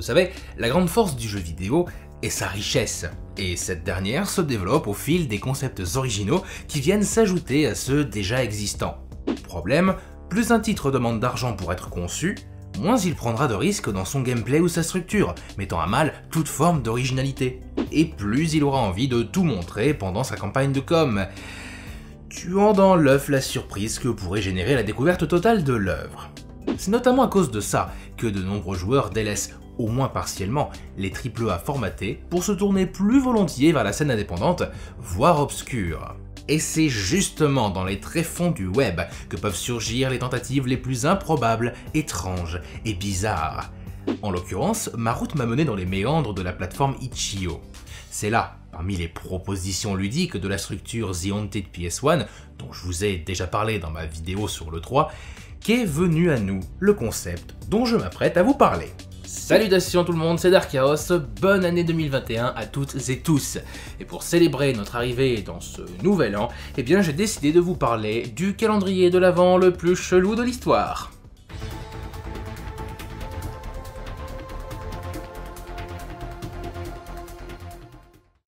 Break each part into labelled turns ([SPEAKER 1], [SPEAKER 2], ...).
[SPEAKER 1] Vous savez, la grande force du jeu vidéo est sa richesse, et cette dernière se développe au fil des concepts originaux qui viennent s'ajouter à ceux déjà existants. Problème, plus un titre demande d'argent pour être conçu, moins il prendra de risques dans son gameplay ou sa structure, mettant à mal toute forme d'originalité. Et plus il aura envie de tout montrer pendant sa campagne de com, tuant dans l'œuf la surprise que pourrait générer la découverte totale de l'œuvre. C'est notamment à cause de ça que de nombreux joueurs délaissent au moins partiellement les AAA formatés pour se tourner plus volontiers vers la scène indépendante, voire obscure. Et c'est justement dans les tréfonds du web que peuvent surgir les tentatives les plus improbables, étranges et bizarres. En l'occurrence, ma route m'a mené dans les méandres de la plateforme Itch.io. C'est là, parmi les propositions ludiques de la structure The Haunted PS1, dont je vous ai déjà parlé dans ma vidéo sur le 3, qu'est venu à nous le concept dont je m'apprête à vous parler. Salutations tout le monde, c'est Darkaos, bonne année 2021 à toutes et tous. Et pour célébrer notre arrivée dans ce nouvel an, eh bien j'ai décidé de vous parler du calendrier de l'Avent le plus chelou de l'histoire.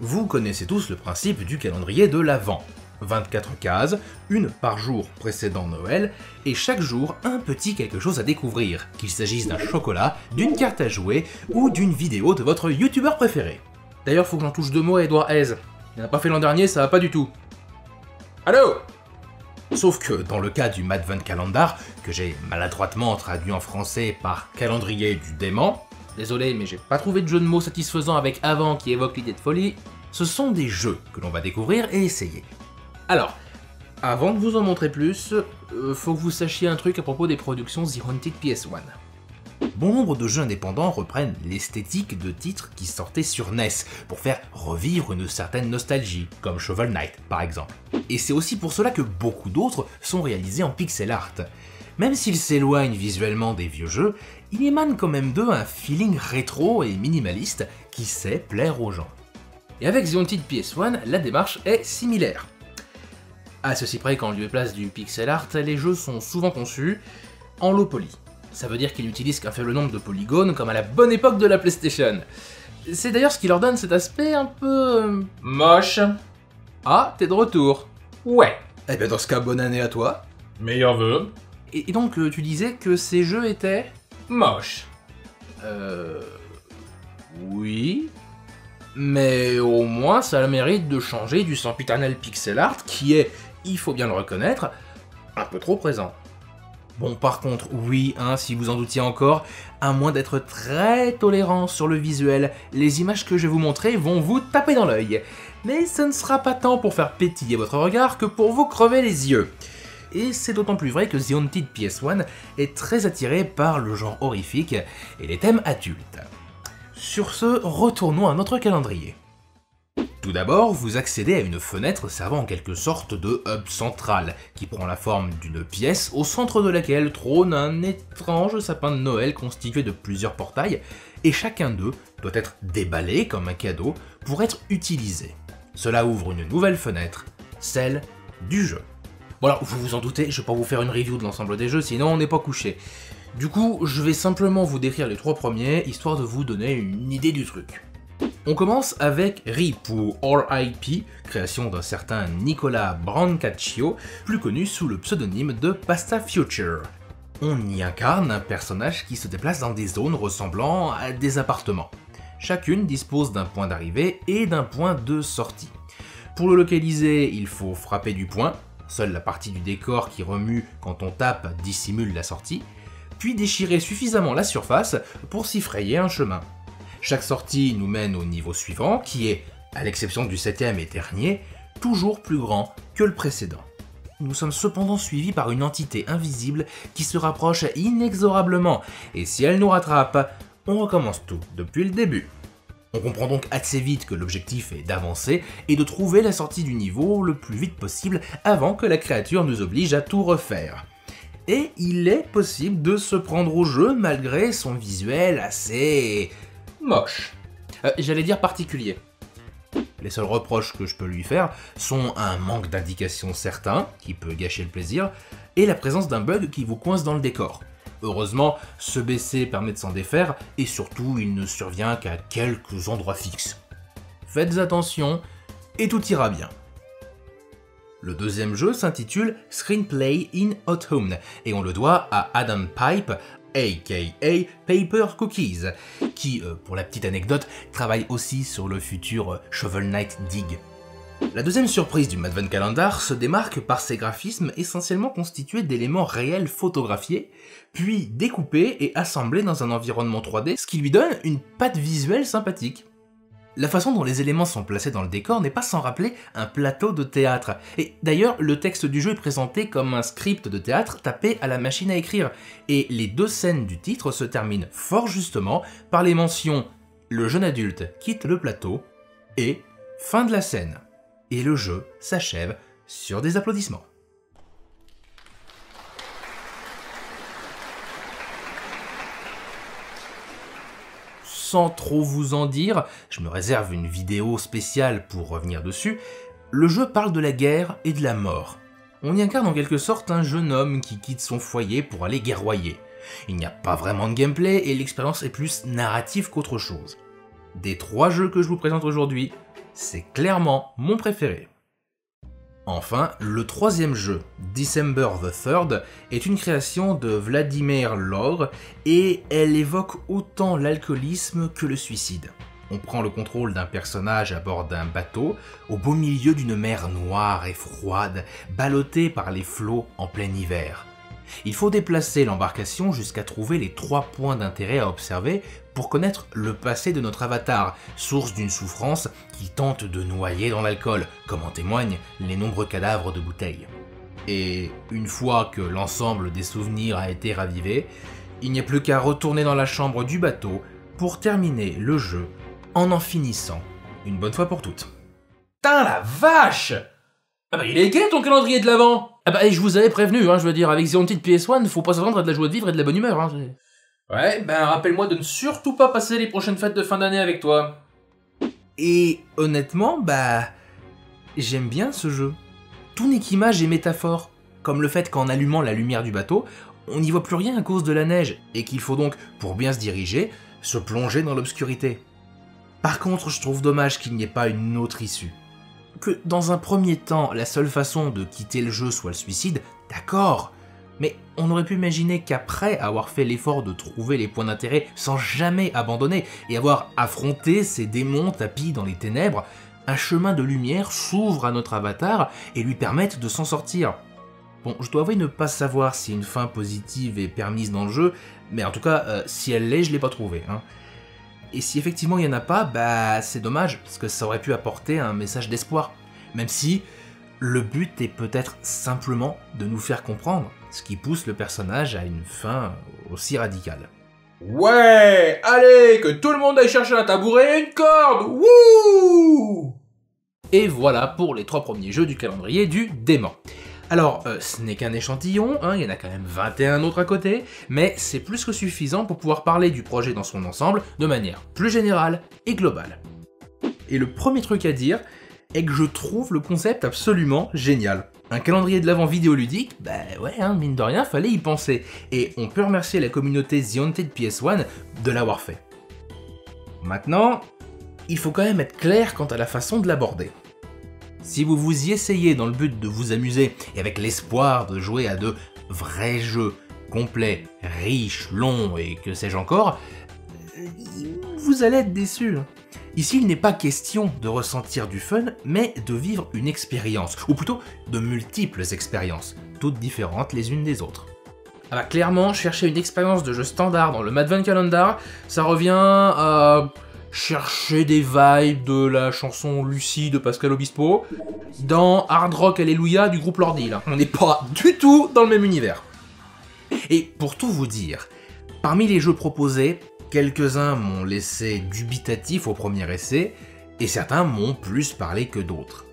[SPEAKER 1] Vous connaissez tous le principe du calendrier de l'Avent. 24 cases, une par jour précédant Noël, et chaque jour un petit quelque chose à découvrir, qu'il s'agisse d'un chocolat, d'une carte à jouer ou d'une vidéo de votre youtubeur préféré. D'ailleurs, faut que j'en touche deux mots à Edouard Hez. Il n'a pas fait l'an dernier, ça va pas du tout. Allô? Sauf que dans le cas du Madvan Calendar, que j'ai maladroitement traduit en français par calendrier du dément, désolé mais j'ai pas trouvé de jeu de mots satisfaisant avec avant qui évoque l'idée de folie, ce sont des jeux que l'on va découvrir et essayer. Alors, avant de vous en montrer plus, euh, faut que vous sachiez un truc à propos des productions The Haunted PS1. Bon nombre de jeux indépendants reprennent l'esthétique de titres qui sortaient sur NES pour faire revivre une certaine nostalgie, comme Shovel Knight par exemple. Et c'est aussi pour cela que beaucoup d'autres sont réalisés en pixel art. Même s'ils s'éloignent visuellement des vieux jeux, il émane quand même d'eux un feeling rétro et minimaliste qui sait plaire aux gens. Et avec The Haunted PS1, la démarche est similaire. À ceci près qu'en lieu et place du pixel art, les jeux sont souvent conçus en low poly. Ça veut dire qu'ils n'utilisent qu'un faible nombre de polygones comme à la bonne époque de la PlayStation. C'est d'ailleurs ce qui leur donne cet aspect un peu... euh, moche. Ah, t'es de retour. Ouais. Eh ben dans ce cas, bonne année à toi.
[SPEAKER 2] Meilleur vœu.
[SPEAKER 1] Et, et donc euh, tu disais que ces jeux étaient...
[SPEAKER 2] Moche.
[SPEAKER 1] Euh... Oui... Mais au moins ça a le mérite de changer du sempiternel pixel art qui est, il faut bien le reconnaître, un peu trop présent. Bon par contre, oui, hein, si vous en doutiez encore, à moins d'être très tolérant sur le visuel, les images que je vais vous montrer vont vous taper dans l'œil. Mais ce ne sera pas tant pour faire pétiller votre regard que pour vous crever les yeux. Et c'est d'autant plus vrai que The Haunted PS1 est très attiré par le genre horrifique et les thèmes adultes. Sur ce, retournons à notre calendrier. Tout d'abord, vous accédez à une fenêtre servant en quelque sorte de hub central, qui prend la forme d'une pièce au centre de laquelle trône un étrange sapin de Noël constitué de plusieurs portails, et chacun d'eux doit être déballé comme un cadeau pour être utilisé. Cela ouvre une nouvelle fenêtre, celle du jeu. Alors, vous vous en doutez, je vais pas vous faire une review de l'ensemble des jeux, sinon on n'est pas couché. Du coup, je vais simplement vous décrire les trois premiers, histoire de vous donner une idée du truc. On commence avec RIP ou RIP, création d'un certain Nicolas Brancaccio, plus connu sous le pseudonyme de Pasta Future. On y incarne un personnage qui se déplace dans des zones ressemblant à des appartements. Chacune dispose d'un point d'arrivée et d'un point de sortie. Pour le localiser, il faut frapper du point, seule la partie du décor qui remue quand on tape dissimule la sortie, puis déchirer suffisamment la surface pour s'y frayer un chemin. Chaque sortie nous mène au niveau suivant, qui est, à l'exception du septième et dernier, toujours plus grand que le précédent. Nous sommes cependant suivis par une entité invisible qui se rapproche inexorablement, et si elle nous rattrape, on recommence tout depuis le début. On comprend donc assez vite que l'objectif est d'avancer et de trouver la sortie du niveau le plus vite possible avant que la créature nous oblige à tout refaire. Et il est possible de se prendre au jeu malgré son visuel assez... moche. Euh, J'allais dire particulier. Les seuls reproches que je peux lui faire sont un manque d'indication certain, qui peut gâcher le plaisir, et la présence d'un bug qui vous coince dans le décor. Heureusement, se baisser permet de s'en défaire, et surtout il ne survient qu'à quelques endroits fixes. Faites attention, et tout ira bien. Le deuxième jeu s'intitule Screenplay in Hot et on le doit à Adam Pipe, aka Paper Cookies, qui, euh, pour la petite anecdote, travaille aussi sur le futur euh, Shovel Knight Dig. La deuxième surprise du Madvan Calendar se démarque par ses graphismes essentiellement constitués d'éléments réels photographiés, puis découpés et assemblés dans un environnement 3D, ce qui lui donne une patte visuelle sympathique. La façon dont les éléments sont placés dans le décor n'est pas sans rappeler un plateau de théâtre. Et d'ailleurs, le texte du jeu est présenté comme un script de théâtre tapé à la machine à écrire. Et les deux scènes du titre se terminent fort justement par les mentions Le jeune adulte quitte le plateau et Fin de la scène. Et le jeu s'achève sur des applaudissements. Sans trop vous en dire, je me réserve une vidéo spéciale pour revenir dessus, le jeu parle de la guerre et de la mort. On y incarne en quelque sorte un jeune homme qui quitte son foyer pour aller guerroyer. Il n'y a pas vraiment de gameplay et l'expérience est plus narrative qu'autre chose. Des trois jeux que je vous présente aujourd'hui, c'est clairement mon préféré. Enfin, le troisième jeu, December the Third, est une création de Vladimir Lor et elle évoque autant l'alcoolisme que le suicide. On prend le contrôle d'un personnage à bord d'un bateau, au beau milieu d'une mer noire et froide, ballottée par les flots en plein hiver. Il faut déplacer l'embarcation jusqu'à trouver les trois points d'intérêt à observer pour connaître le passé de notre avatar, source d'une souffrance qui tente de noyer dans l'alcool, comme en témoignent les nombreux cadavres de bouteilles. Et une fois que l'ensemble des souvenirs a été ravivé, il n'y a plus qu'à retourner dans la chambre du bateau pour terminer le jeu en en finissant une bonne fois pour toutes.
[SPEAKER 2] Putain la vache Ah bah il est gay ton calendrier de l'avant
[SPEAKER 1] ah bah, je vous avais prévenu, hein, je veux dire, avec The Haunted PS1, faut pas s'attendre à de la joie de vivre et de la bonne humeur. Hein.
[SPEAKER 2] Ouais, ben rappelle-moi de ne surtout pas passer les prochaines fêtes de fin d'année avec toi.
[SPEAKER 1] Et honnêtement, bah... J'aime bien ce jeu. Tout n'est qu'image et métaphore. Comme le fait qu'en allumant la lumière du bateau, on n'y voit plus rien à cause de la neige, et qu'il faut donc, pour bien se diriger, se plonger dans l'obscurité. Par contre, je trouve dommage qu'il n'y ait pas une autre issue que dans un premier temps, la seule façon de quitter le jeu soit le suicide, d'accord. Mais on aurait pu imaginer qu'après avoir fait l'effort de trouver les points d'intérêt sans jamais abandonner et avoir affronté ces démons tapis dans les ténèbres, un chemin de lumière s'ouvre à notre avatar et lui permette de s'en sortir. Bon, je dois avouer ne pas savoir si une fin positive est permise dans le jeu, mais en tout cas, euh, si elle l'est, je l'ai pas trouvée. Hein. Et si effectivement il n'y en a pas, bah c'est dommage, parce que ça aurait pu apporter un message d'espoir. Même si le but est peut-être simplement de nous faire comprendre ce qui pousse le personnage à une fin aussi radicale.
[SPEAKER 2] Ouais Allez, que tout le monde aille chercher un tabouret et une corde Wouh
[SPEAKER 1] Et voilà pour les trois premiers jeux du calendrier du dément. Alors, euh, ce n'est qu'un échantillon, hein, il y en a quand même 21 autres à côté, mais c'est plus que suffisant pour pouvoir parler du projet dans son ensemble de manière plus générale et globale. Et le premier truc à dire est que je trouve le concept absolument génial. Un calendrier de l'avant vidéoludique, bah ouais, hein, mine de rien, fallait y penser. Et on peut remercier la communauté The Haunted PS1 de l'avoir fait. Maintenant, il faut quand même être clair quant à la façon de l'aborder. Si vous vous y essayez dans le but de vous amuser et avec l'espoir de jouer à de vrais jeux complets, riches, longs et que sais-je encore, euh, vous allez être déçu. Ici, il n'est pas question de ressentir du fun, mais de vivre une expérience, ou plutôt de multiples expériences, toutes différentes les unes des autres. Ah bah clairement, chercher une expérience de jeu standard dans le Madvan Calendar, ça revient à chercher des vibes de la chanson Lucie de Pascal Obispo dans Hard Rock Alléluia du groupe Lordi. On n'est pas du tout dans le même univers. Et pour tout vous dire, parmi les jeux proposés, quelques-uns m'ont laissé dubitatif au premier essai, et certains m'ont plus parlé que d'autres.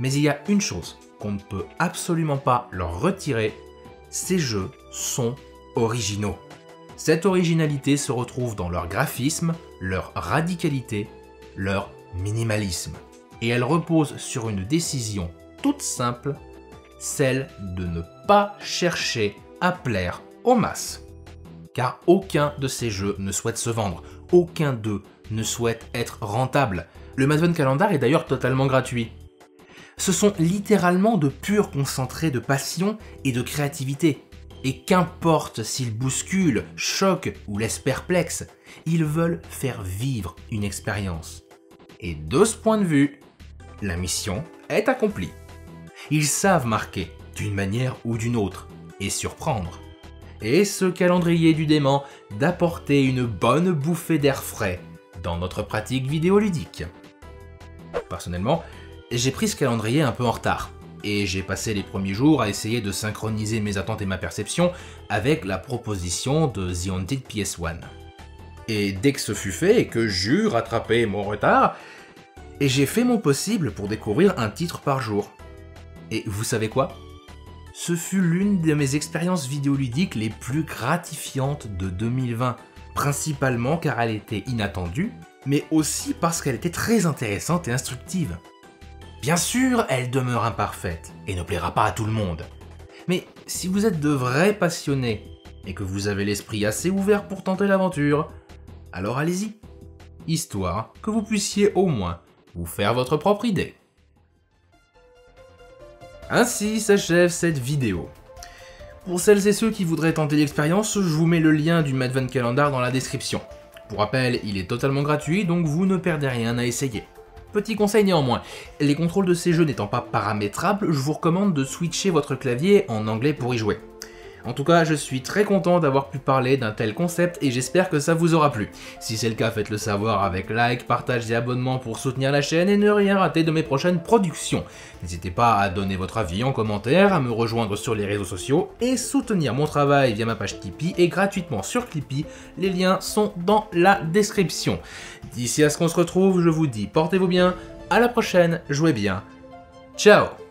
[SPEAKER 1] Mais il y a une chose qu'on ne peut absolument pas leur retirer, ces jeux sont originaux. Cette originalité se retrouve dans leur graphisme, leur radicalité, leur minimalisme. Et elle repose sur une décision toute simple, celle de ne pas chercher à plaire aux masses. Car aucun de ces jeux ne souhaite se vendre, aucun d'eux ne souhaite être rentable. Le Madven Calendar est d'ailleurs totalement gratuit. Ce sont littéralement de purs concentrés de passion et de créativité. Et qu'importe s'ils bousculent, choquent ou laissent perplexes, ils veulent faire vivre une expérience. Et de ce point de vue, la mission est accomplie. Ils savent marquer, d'une manière ou d'une autre, et surprendre. Et ce calendrier du dément d'apporter une bonne bouffée d'air frais dans notre pratique vidéoludique. Personnellement, j'ai pris ce calendrier un peu en retard, et j'ai passé les premiers jours à essayer de synchroniser mes attentes et ma perception avec la proposition de The Haunted PS1. Et dès que ce fut fait et que j'eus rattrapé mon retard, et j'ai fait mon possible pour découvrir un titre par jour. Et vous savez quoi? Ce fut l'une de mes expériences vidéoludiques les plus gratifiantes de 2020, principalement car elle était inattendue, mais aussi parce qu'elle était très intéressante et instructive. Bien sûr, elle demeure imparfaite et ne plaira pas à tout le monde. Mais si vous êtes de vrais passionnés et que vous avez l'esprit assez ouvert pour tenter l'aventure, alors allez-y. Histoire que vous puissiez au moins vous faire votre propre idée. Ainsi s'achève cette vidéo. Pour celles et ceux qui voudraient tenter l'expérience, je vous mets le lien du Madvan Calendar dans la description. Pour rappel, il est totalement gratuit, donc vous ne perdez rien à essayer. Petit conseil néanmoins, les contrôles de ces jeux n'étant pas paramétrables, je vous recommande de switcher votre clavier en anglais pour y jouer. En tout cas, je suis très content d'avoir pu parler d'un tel concept et j'espère que ça vous aura plu. Si c'est le cas, faites-le savoir avec like, partage et abonnement pour soutenir la chaîne et ne rien rater de mes prochaines productions. N'hésitez pas à donner votre avis en commentaire, à me rejoindre sur les réseaux sociaux et soutenir mon travail via ma page Tipeee et gratuitement sur Clippy. Les liens sont dans la description. D'ici à ce qu'on se retrouve, je vous dis portez-vous bien, à la prochaine, jouez bien. Ciao